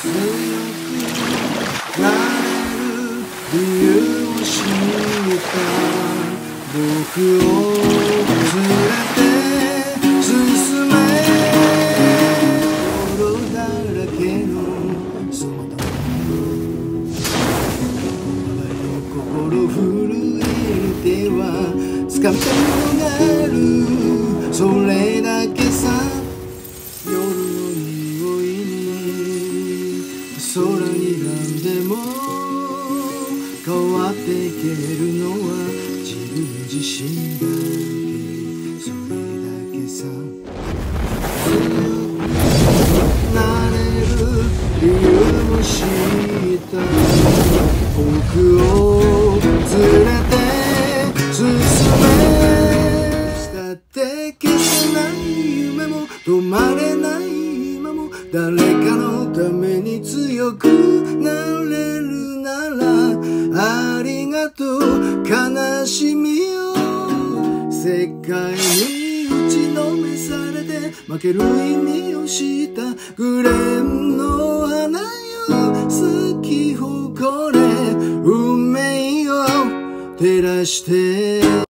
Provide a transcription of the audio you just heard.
強くなれる理由を知った。僕を連れて進め泥だらけのその心震えては掴みた。いものがあるそれ空に何でも変わっていけるのは自分自身だけそれだけさ。なれる理由を知った僕を連れて進めしたって消せない夢も止まれない誰かのために強くなれるならありがとう悲しみを世界に打ちのめされて負ける意味を知った。グレンの花よ咲き誇れ運命を照らして。